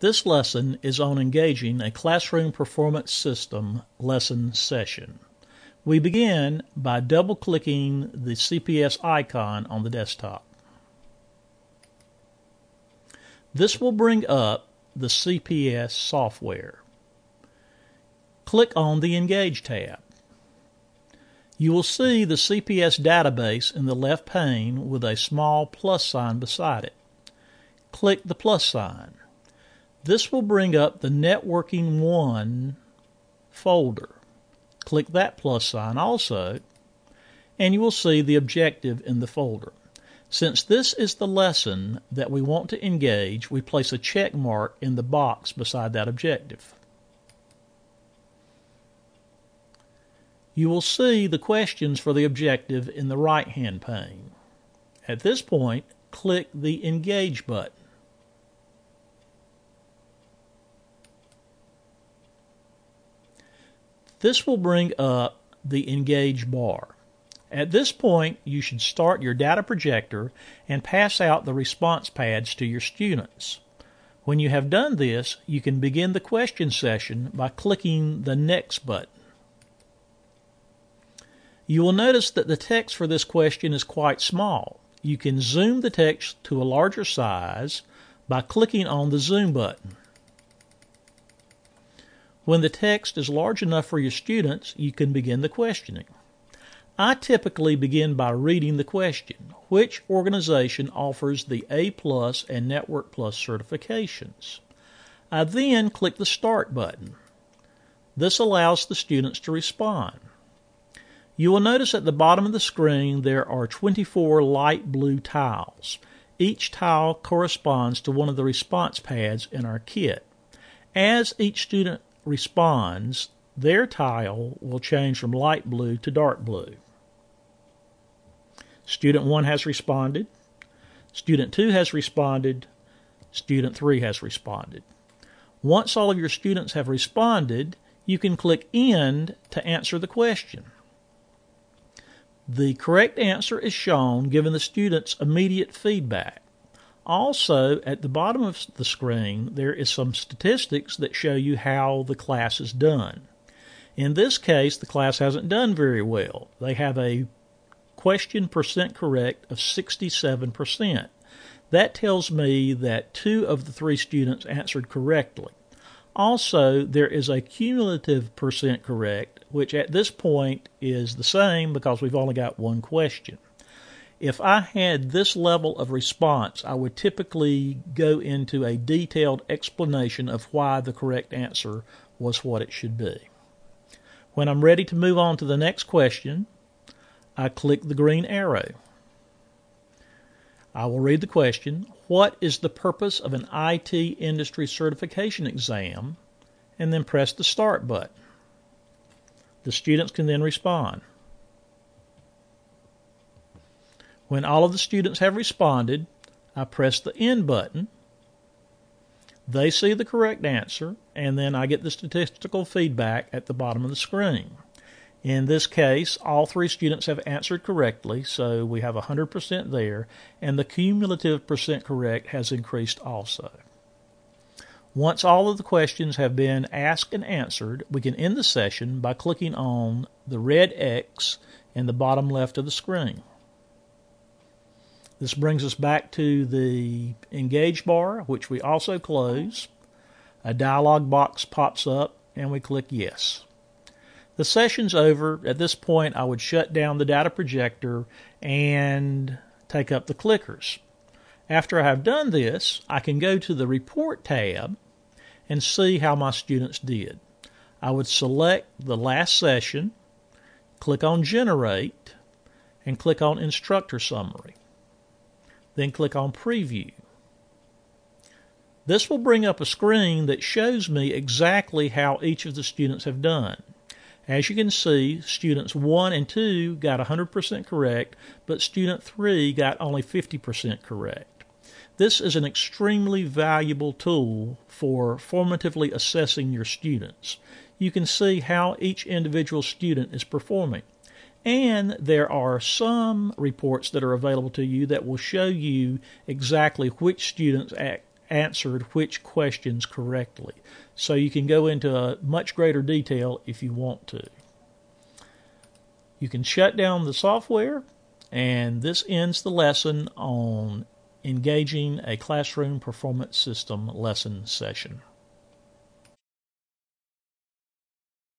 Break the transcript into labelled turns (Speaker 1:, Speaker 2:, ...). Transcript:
Speaker 1: This lesson is on engaging a classroom performance system lesson session. We begin by double clicking the CPS icon on the desktop. This will bring up the CPS software. Click on the Engage tab. You will see the CPS database in the left pane with a small plus sign beside it. Click the plus sign. This will bring up the Networking 1 folder. Click that plus sign also, and you will see the objective in the folder. Since this is the lesson that we want to engage, we place a check mark in the box beside that objective. You will see the questions for the objective in the right hand pane. At this point, click the Engage button. This will bring up the Engage bar. At this point, you should start your data projector and pass out the response pads to your students. When you have done this, you can begin the question session by clicking the Next button. You will notice that the text for this question is quite small. You can zoom the text to a larger size by clicking on the Zoom button. When the text is large enough for your students, you can begin the questioning. I typically begin by reading the question Which organization offers the A Plus and Network Plus certifications? I then click the Start button. This allows the students to respond. You will notice at the bottom of the screen there are 24 light blue tiles. Each tile corresponds to one of the response pads in our kit. As each student responds, their tile will change from light blue to dark blue. Student 1 has responded. Student 2 has responded. Student 3 has responded. Once all of your students have responded, you can click End to answer the question. The correct answer is shown given the student's immediate feedback. Also, at the bottom of the screen, there is some statistics that show you how the class is done. In this case, the class hasn't done very well. They have a question percent correct of 67%. That tells me that two of the three students answered correctly. Also, there is a cumulative percent correct, which at this point is the same because we've only got one question. If I had this level of response, I would typically go into a detailed explanation of why the correct answer was what it should be. When I'm ready to move on to the next question, I click the green arrow. I will read the question What is the purpose of an IT industry certification exam? and then press the Start button. The students can then respond. When all of the students have responded, I press the End button. They see the correct answer, and then I get the statistical feedback at the bottom of the screen. In this case, all three students have answered correctly, so we have 100% there, and the cumulative percent correct has increased also. Once all of the questions have been asked and answered, we can end the session by clicking on the red X in the bottom left of the screen. This brings us back to the Engage bar, which we also close. A dialog box pops up, and we click Yes. The session's over. At this point, I would shut down the data projector and take up the clickers. After I have done this, I can go to the Report tab and see how my students did. I would select the last session, click on Generate, and click on Instructor Summary then click on Preview. This will bring up a screen that shows me exactly how each of the students have done. As you can see, students 1 and 2 got 100% correct, but student 3 got only 50% correct. This is an extremely valuable tool for formatively assessing your students. You can see how each individual student is performing. And there are some reports that are available to you that will show you exactly which students answered which questions correctly. So you can go into uh, much greater detail if you want to. You can shut down the software, and this ends the lesson on engaging a classroom performance system lesson session.